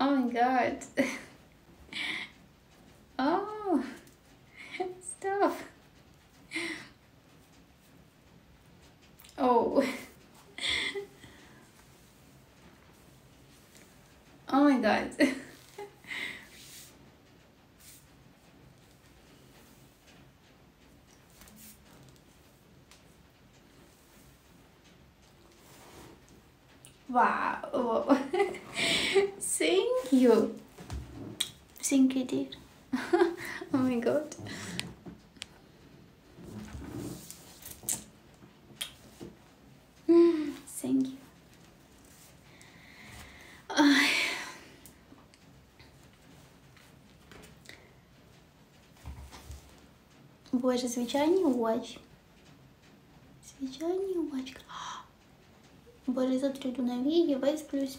Oh my god. Oh, stop. Oh. Oh my god. Wow. Thank you. Thank you, dear. oh my god. Mm, Thank you. Ай. Боже, звичайні очі. Звичайні очки. Боже, завтра йду на вії, висплюсь.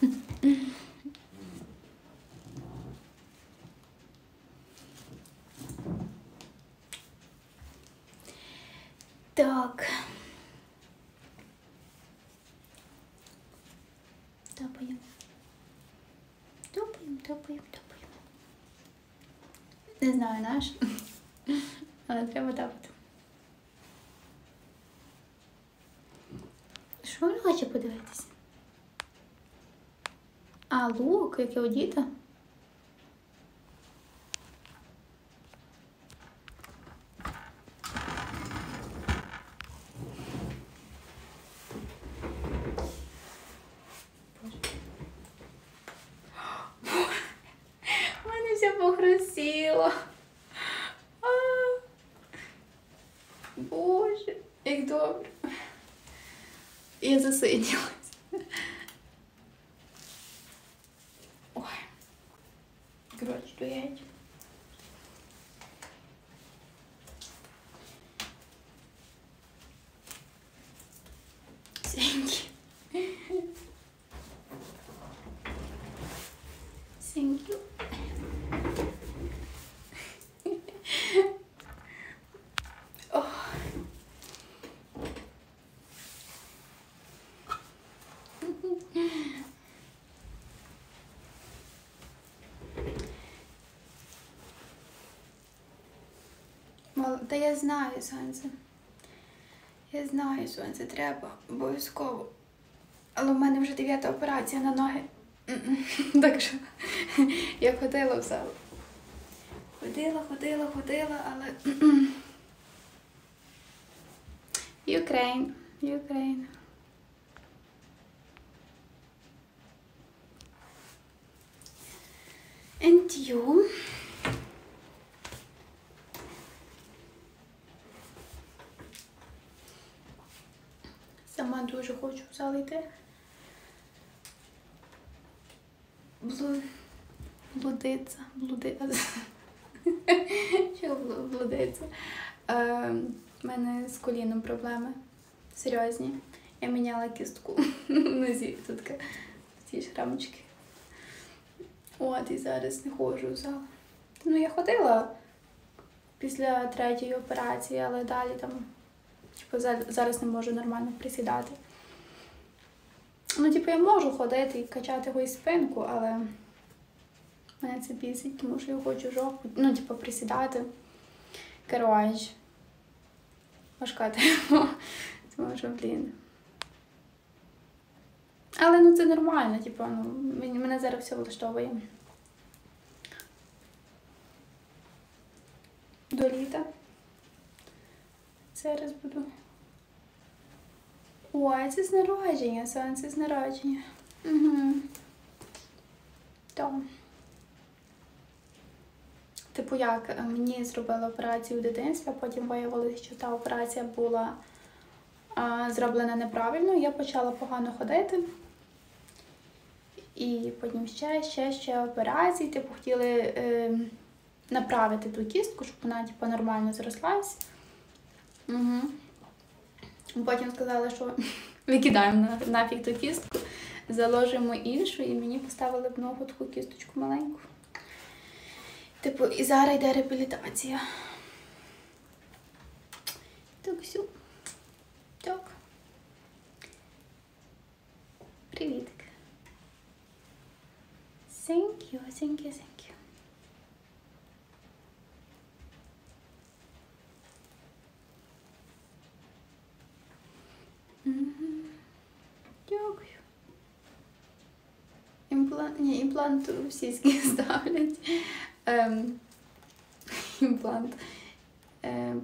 Так. Топаємо. Топаємо, топаємо, топаємо. Не знаю наш. Але треба топати. Що він хоче подивитися? А, лук, яке похрустіло. А. Боже, як добре. Я засиділась. 对呀。Та я знаю, сонце. Я знаю, сонце, треба обов'язково. Але в мене вже дев'ята операція на ноги. Так що я ходила в зал. Ходила, ходила, ходила, але. Ukraine, Ukraine. And you? Сама дуже хочу в зал йти. Блу... Блудиться, блудиться. Що блудиться? Е, У мене з коліном проблеми серйозні. Я міняла кістку нозі, тут така ці шрамочки. От, і зараз не ходжу в зал. Ну, я ходила після третьої операції, але далі там, типу, зараз не можу нормально присідати. Ну, типу, я можу ходити і качати його і спинку, але мене це бісить, тому що я хочу жопу, ну, типу, присідати. Коротше, важка тема. Тому що, блін. Але ну це нормально, типу, ну, мене зараз все влаштовує. До літа. Зараз буду. Ой, це з народження, Сан, це з народження. Угу. То. Типу як, мені зробили операцію в дитинстві, а потім виявилося, що та операція була а, зроблена неправильно. Я почала погано ходити. І потім ще, ще, ще операції. Типу, хотіли е, направити ту кістку, щоб вона типу, нормально зрослась. Угу. Потім сказали, що викидаємо на, нафіг ту кістку, заложимо іншу, і мені поставили в ногу таку кісточку маленьку. Типу, і зараз йде реабілітація. Так, все. Так. Привітик. Thank you, thank you, thank you. Дякую. Імплант, ні, імплант російський ставлять. Ем, імплант. Ем,